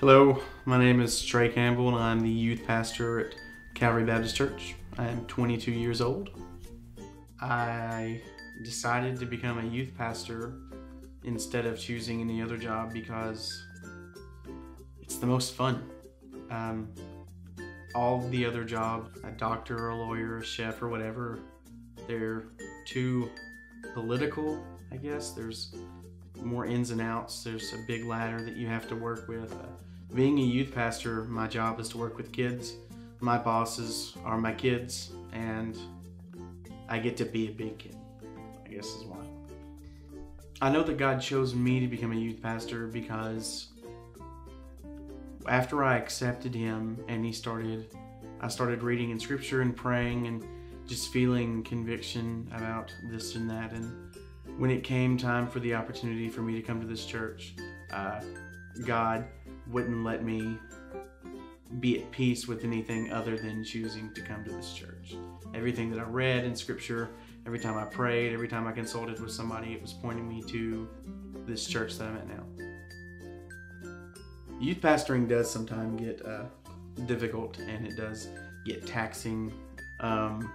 Hello, my name is Trey Campbell and I'm the youth pastor at Calvary Baptist Church. I am 22 years old. I decided to become a youth pastor instead of choosing any other job because it's the most fun. Um, all the other jobs, a doctor, a lawyer, a chef, or whatever, they're too political, I guess. There's more ins and outs. There's a big ladder that you have to work with. Uh, being a youth pastor, my job is to work with kids. My bosses are my kids, and I get to be a big kid, I guess is why. I know that God chose me to become a youth pastor because after I accepted Him and He started, I started reading in Scripture and praying and just feeling conviction about this and that. And when it came time for the opportunity for me to come to this church, uh, God wouldn't let me be at peace with anything other than choosing to come to this church. Everything that I read in Scripture, every time I prayed, every time I consulted with somebody, it was pointing me to this church that I'm at now. Youth pastoring does sometimes get uh, difficult and it does get taxing. Um,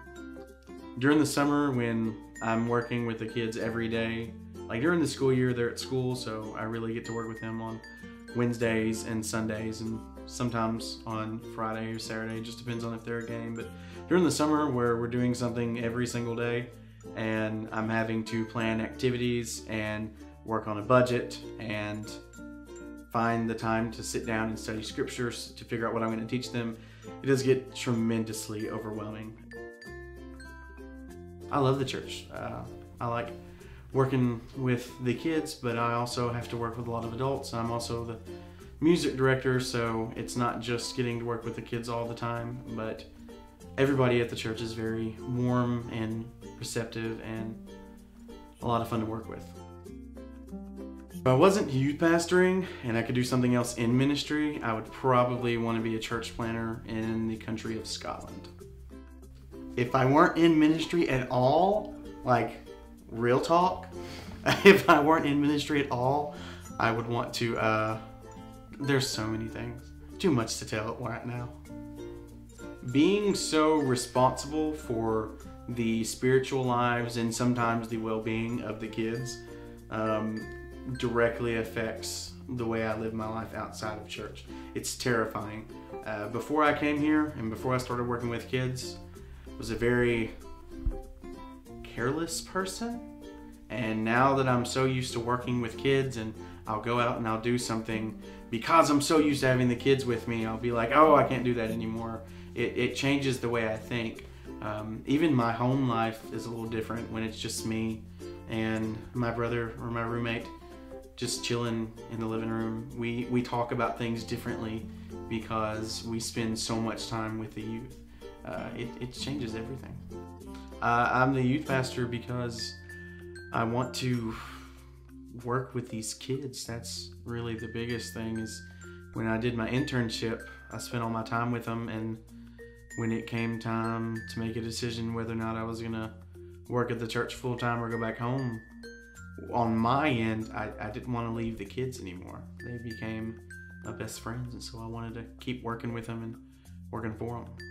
during the summer, when I'm working with the kids every day, like during the school year, they're at school, so I really get to work with them on Wednesdays and Sundays and sometimes on Friday or Saturday. It just depends on if they're a game. But during the summer, where we're doing something every single day, and I'm having to plan activities and work on a budget and find the time to sit down and study scriptures to figure out what I'm going to teach them, it does get tremendously overwhelming. I love the church. Uh, I like working with the kids, but I also have to work with a lot of adults. I'm also the music director, so it's not just getting to work with the kids all the time, but everybody at the church is very warm and receptive and a lot of fun to work with. If I wasn't youth pastoring and I could do something else in ministry, I would probably want to be a church planner in the country of Scotland. If I weren't in ministry at all, like real talk, if I weren't in ministry at all, I would want to. Uh, there's so many things. Too much to tell right now. Being so responsible for the spiritual lives and sometimes the well being of the kids um, directly affects the way I live my life outside of church. It's terrifying. Uh, before I came here and before I started working with kids, was a very careless person. And now that I'm so used to working with kids and I'll go out and I'll do something because I'm so used to having the kids with me, I'll be like, oh, I can't do that anymore. It, it changes the way I think. Um, even my home life is a little different when it's just me and my brother or my roommate just chilling in the living room. We, we talk about things differently because we spend so much time with the youth. Uh, it, it changes everything. Uh, I'm the youth pastor because I want to work with these kids. That's really the biggest thing is when I did my internship, I spent all my time with them and when it came time to make a decision whether or not I was gonna work at the church full time or go back home, on my end, I, I didn't want to leave the kids anymore. They became my best friends, and so I wanted to keep working with them and working for them.